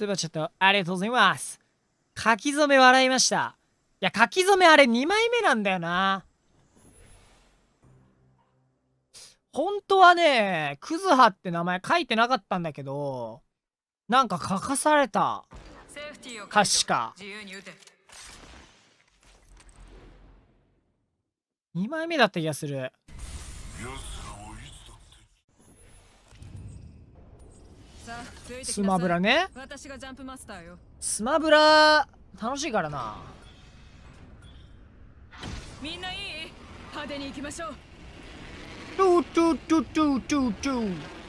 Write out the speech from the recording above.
そういえばちょっとありがとうございます。書き初め笑いました。いや書き初めあれ2枚目なんだよな。本当はねクズハって名前書いてなかったんだけどなんか書かされた。確か。2枚目だった気がする。スマブラね。スマブラ楽しいからな。みんないい？派手に行きましょう。トゥトゥトゥトゥトゥトゥ